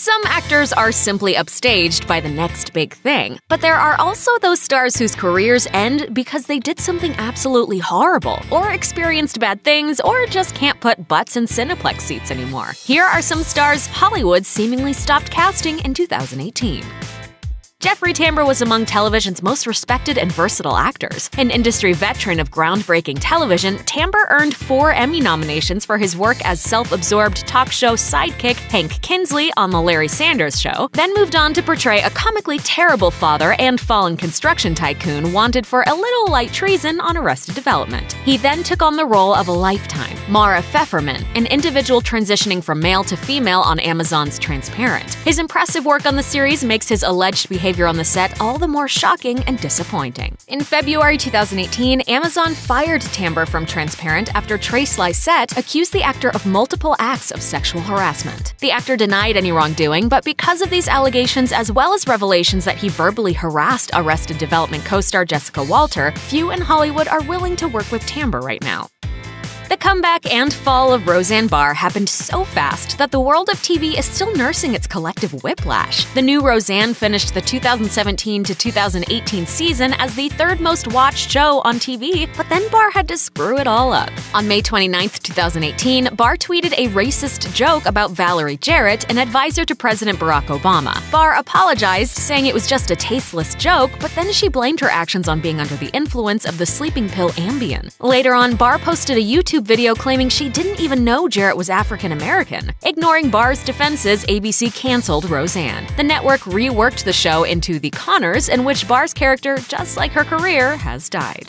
Some actors are simply upstaged by the next big thing, but there are also those stars whose careers end because they did something absolutely horrible, or experienced bad things, or just can't put butts in Cineplex seats anymore. Here are some stars Hollywood seemingly stopped casting in 2018. Jeffrey Tambor was among television's most respected and versatile actors. An industry veteran of groundbreaking television, Tambor earned four Emmy nominations for his work as self absorbed talk show sidekick Hank Kinsley on The Larry Sanders Show, then moved on to portray a comically terrible father and fallen construction tycoon wanted for a little light treason on Arrested Development. He then took on the role of a lifetime, Maura Pfefferman, an individual transitioning from male to female on Amazon's Transparent. His impressive work on the series makes his alleged behavior behavior on the set all the more shocking and disappointing. In February 2018, Amazon fired Tambor from Transparent after Trace Lysette accused the actor of multiple acts of sexual harassment. The actor denied any wrongdoing, but because of these allegations as well as revelations that he verbally harassed Arrested Development co-star Jessica Walter, few in Hollywood are willing to work with Tambor right now. The comeback and fall of Roseanne Barr happened so fast that the world of TV is still nursing its collective whiplash. The new Roseanne finished the 2017 to 2018 season as the third most watched show on TV, but then Barr had to screw it all up. On May 29, 2018, Barr tweeted a racist joke about Valerie Jarrett, an advisor to President Barack Obama. Barr apologized, saying it was just a tasteless joke, but then she blamed her actions on being under the influence of the sleeping pill Ambien. Later on, Barr posted a YouTube YouTube video claiming she didn't even know Jarrett was African American. Ignoring Barr's defenses, ABC canceled Roseanne. The network reworked the show into The Conners, in which Barr's character, just like her career, has died.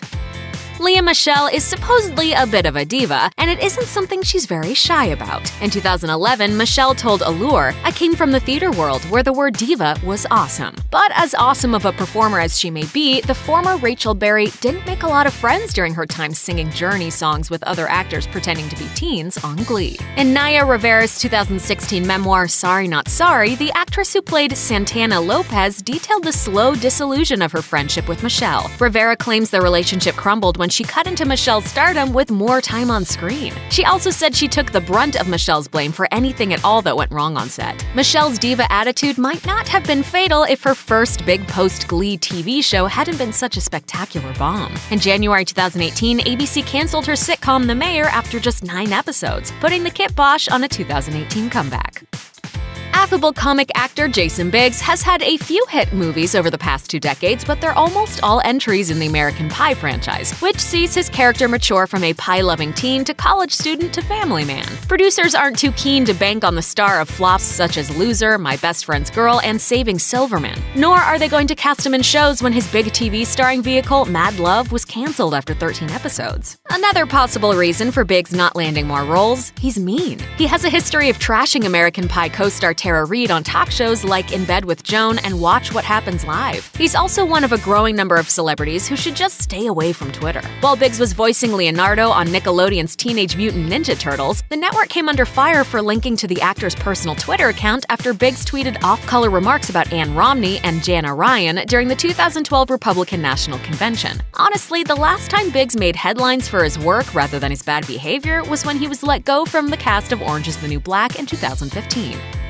Lea Michele is supposedly a bit of a diva, and it isn't something she's very shy about. In 2011, Michele told Allure, I came from the theater world where the word diva was awesome. But as awesome of a performer as she may be, the former Rachel Berry didn't make a lot of friends during her time singing Journey songs with other actors pretending to be teens on Glee. In Naya Rivera's 2016 memoir Sorry Not Sorry, the actress who played Santana Lopez detailed the slow disillusion of her friendship with Michele. Rivera claims their relationship crumbled when she cut into Michele's stardom with more time on screen. She also said she took the brunt of Michele's blame for anything at all that went wrong on set. Michele's diva attitude might not have been fatal if her first big post Glee TV show hadn't been such a spectacular bomb. In January 2018, ABC canceled her sitcom The Mayor after just nine episodes, putting the kibosh on a 2018 comeback. Affable comic actor Jason Biggs has had a few hit movies over the past two decades, but they're almost all entries in the American Pie franchise, which sees his character mature from a pie loving teen to college student to family man. Producers aren't too keen to bank on the star of flops such as Loser, My Best Friend's Girl, and Saving Silverman. Nor are they going to cast him in shows when his big TV starring vehicle, Mad Love, was cancelled after 13 episodes. Another possible reason for Biggs not landing more roles he's mean. He has a history of trashing American Pie co star Tara Reid on talk shows like In Bed with Joan and Watch What Happens Live. He's also one of a growing number of celebrities who should just stay away from Twitter. While Biggs was voicing Leonardo on Nickelodeon's Teenage Mutant Ninja Turtles, the network came under fire for linking to the actor's personal Twitter account after Biggs tweeted off color remarks about Ann Romney and Janna Ryan during the 2012 Republican National Convention. Honestly, the last time Biggs made headlines for his work rather than his bad behavior was when he was let go from the cast of Orange is the New Black in 2015.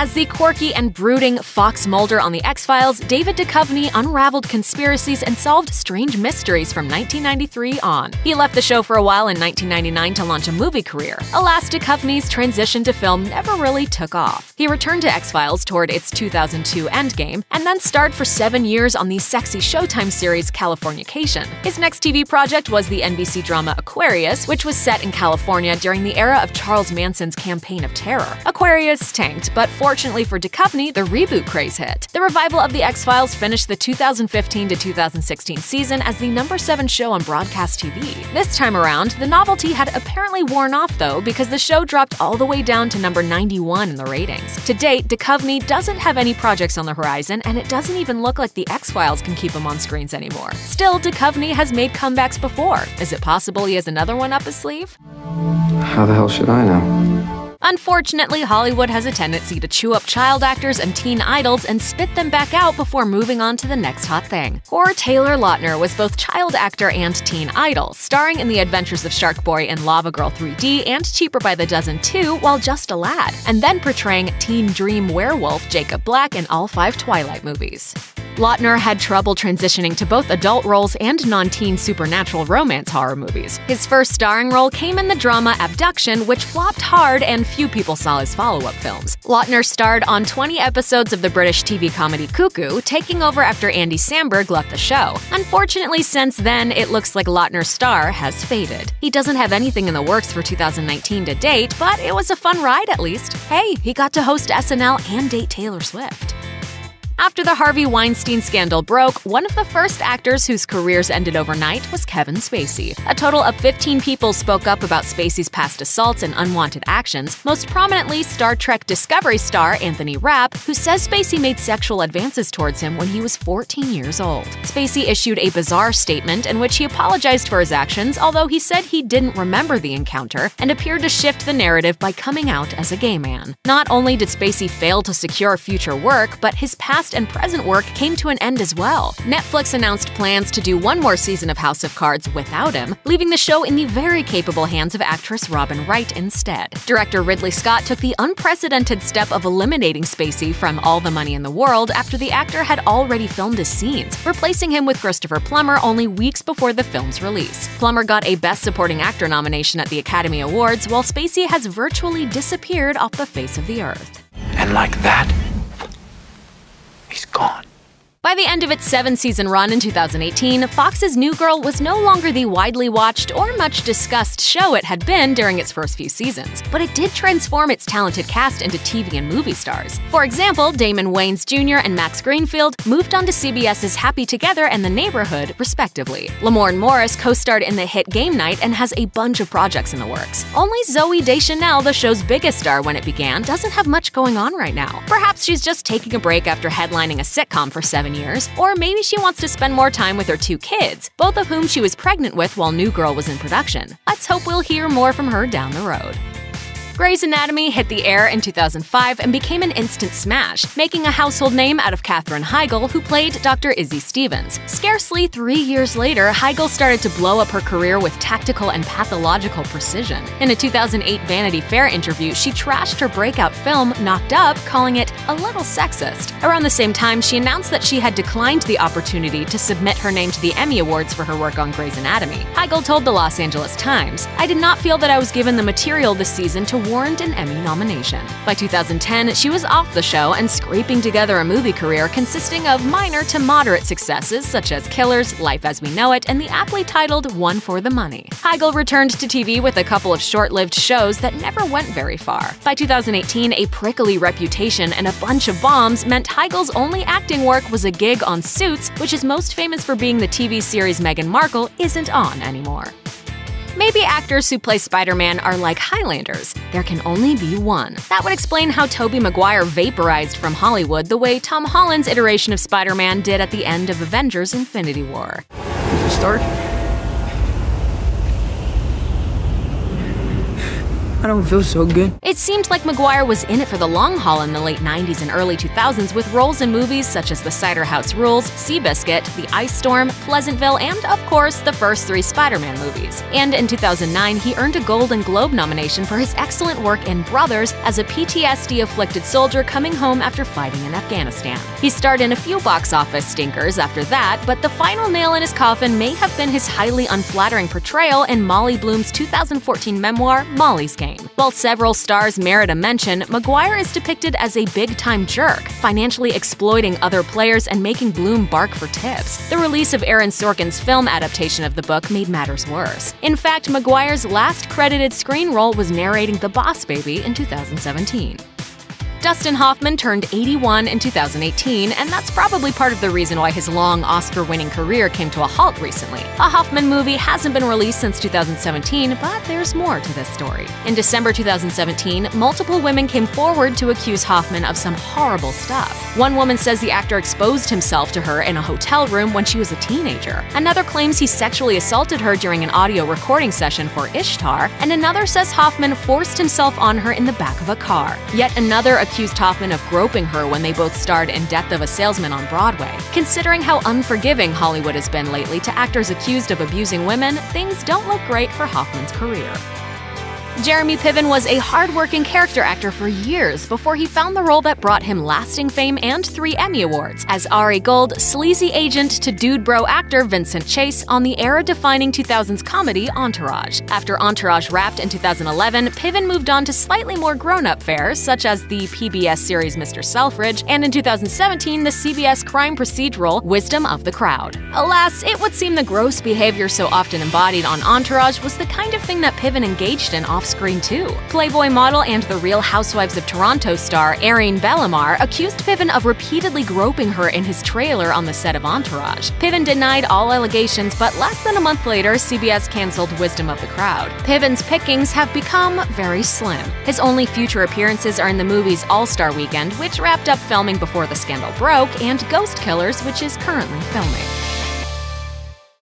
As the quirky and brooding Fox Mulder on The X Files, David Duchovny unraveled conspiracies and solved strange mysteries from 1993 on. He left the show for a while in 1999 to launch a movie career. Alas, Duchovny's transition to film never really took off. He returned to X Files toward its 2002 endgame, and then starred for seven years on the sexy Showtime series Californication. His next TV project was the NBC drama Aquarius, which was set in California during the era of Charles Manson's Campaign of Terror. Aquarius tanked, but Fortunately for Duchovny, the reboot craze hit. The revival of The X Files finished the 2015 to 2016 season as the number 7 show on broadcast TV. This time around, the novelty had apparently worn off though because the show dropped all the way down to number 91 in the ratings. To date, Duchovny doesn't have any projects on the horizon, and it doesn't even look like The X Files can keep him on screens anymore. Still, Duchovny has made comebacks before. Is it possible he has another one up his sleeve? How the hell should I know? Unfortunately, Hollywood has a tendency to chew up child actors and teen idols and spit them back out before moving on to the next hot thing. Or Taylor Lautner was both child actor and teen idol, starring in The Adventures of Shark Boy and Lava Girl 3D and Cheaper by the Dozen 2 while just a lad, and then portraying teen dream werewolf Jacob Black in all five Twilight movies. Lautner had trouble transitioning to both adult roles and non teen supernatural romance horror movies. His first starring role came in the drama Abduction, which flopped hard and few people saw his follow up films. Lautner starred on 20 episodes of the British TV comedy Cuckoo, taking over after Andy Samberg left the show. Unfortunately, since then, it looks like Lautner's star has faded. He doesn't have anything in the works for 2019 to date, but it was a fun ride at least. Hey, he got to host SNL and date Taylor Swift. After the Harvey Weinstein scandal broke, one of the first actors whose careers ended overnight was Kevin Spacey. A total of 15 people spoke up about Spacey's past assaults and unwanted actions, most prominently Star Trek Discovery star Anthony Rapp, who says Spacey made sexual advances towards him when he was 14 years old. Spacey issued a bizarre statement in which he apologized for his actions, although he said he didn't remember the encounter and appeared to shift the narrative by coming out as a gay man. Not only did Spacey fail to secure future work, but his past past and present work came to an end as well. Netflix announced plans to do one more season of House of Cards without him, leaving the show in the very capable hands of actress Robin Wright instead. Director Ridley Scott took the unprecedented step of eliminating Spacey from All the Money in the World after the actor had already filmed his scenes, replacing him with Christopher Plummer only weeks before the film's release. Plummer got a Best Supporting Actor nomination at the Academy Awards, while Spacey has virtually disappeared off the face of the earth. And like that, gone. By the end of its seven season run in 2018, Fox's New Girl was no longer the widely watched or much discussed show it had been during its first few seasons, but it did transform its talented cast into TV and movie stars. For example, Damon Wayans Jr. and Max Greenfield moved on to CBS's Happy Together and The Neighborhood, respectively. Lamorne Morris co starred in the hit Game Night and has a bunch of projects in the works. Only Zooey Deschanel, the show's biggest star when it began, doesn't have much going on right now. Perhaps she's just taking a break after headlining a sitcom for seven seven years, or maybe she wants to spend more time with her two kids, both of whom she was pregnant with while New Girl was in production. Let's hope we'll hear more from her down the road. Grey's Anatomy hit the air in 2005 and became an instant smash, making a household name out of Katherine Heigl, who played Dr. Izzy Stevens. Scarcely three years later, Heigl started to blow up her career with tactical and pathological precision. In a 2008 Vanity Fair interview, she trashed her breakout film, Knocked Up, calling it a little sexist. Around the same time, she announced that she had declined the opportunity to submit her name to the Emmy Awards for her work on Grey's Anatomy. Heigl told the Los Angeles Times, I did not feel that I was given the material this season to warrant an Emmy nomination. By 2010, she was off the show and scraping together a movie career consisting of minor to moderate successes such as Killers, Life as We Know It, and the aptly titled One for the Money. Heigl returned to TV with a couple of short lived shows that never went very far. By 2018, a prickly reputation and a bunch of bombs meant Heigl's only acting work was a gig on Suits, which is most famous for being the TV series Meghan Markle isn't on anymore. Maybe actors who play Spider Man are like Highlanders. There can only be one. That would explain how Tobey Maguire vaporized from Hollywood the way Tom Holland's iteration of Spider Man did at the end of Avengers Infinity War. Stark? I don't feel so good. It seemed like Maguire was in it for the long haul in the late 90s and early 2000s with roles in movies such as The Cider House Rules, Seabiscuit, The Ice Storm, Pleasantville, and, of course, the first three Spider Man movies. And in 2009, he earned a Golden Globe nomination for his excellent work in Brothers as a PTSD afflicted soldier coming home after fighting in Afghanistan. He starred in a few box office stinkers after that, but the final nail in his coffin may have been his highly unflattering portrayal in Molly Bloom's 2014 memoir, Molly's Game. While several stars merit a mention, Maguire is depicted as a big time jerk, financially exploiting other players and making Bloom bark for tips. The release of Aaron Sorkin's film adaptation of the book made matters worse. In fact, Maguire's last credited screen role was narrating The Boss Baby in 2017. Dustin Hoffman turned 81 in 2018, and that's probably part of the reason why his long Oscar winning career came to a halt recently. A Hoffman movie hasn't been released since 2017, but there's more to this story. In December 2017, multiple women came forward to accuse Hoffman of some horrible stuff. One woman says the actor exposed himself to her in a hotel room when she was a teenager. Another claims he sexually assaulted her during an audio recording session for Ishtar, and another says Hoffman forced himself on her in the back of a car. Yet another accused Hoffman of groping her when they both starred in Death of a Salesman on Broadway. Considering how unforgiving Hollywood has been lately to actors accused of abusing women, things don't look great for Hoffman's career. Jeremy Piven was a hardworking character actor for years before he found the role that brought him lasting fame and three Emmy Awards as Ari Gold, sleazy agent to dude bro actor Vincent Chase on the era defining 2000s comedy Entourage. After Entourage wrapped in 2011, Piven moved on to slightly more grown up fare, such as the PBS series Mr. Selfridge, and in 2017, the CBS crime procedural Wisdom of the Crowd. Alas, it would seem the gross behavior so often embodied on Entourage was the kind of thing that Piven engaged in off screen too. Playboy model and The Real Housewives of Toronto star Erin Bellamar accused Piven of repeatedly groping her in his trailer on the set of Entourage. Piven denied all allegations, but less than a month later, CBS canceled Wisdom of the Crowd. Piven's pickings have become very slim. His only future appearances are in the movie's All Star Weekend, which wrapped up filming before the scandal broke, and Ghost Killers, which is currently filming.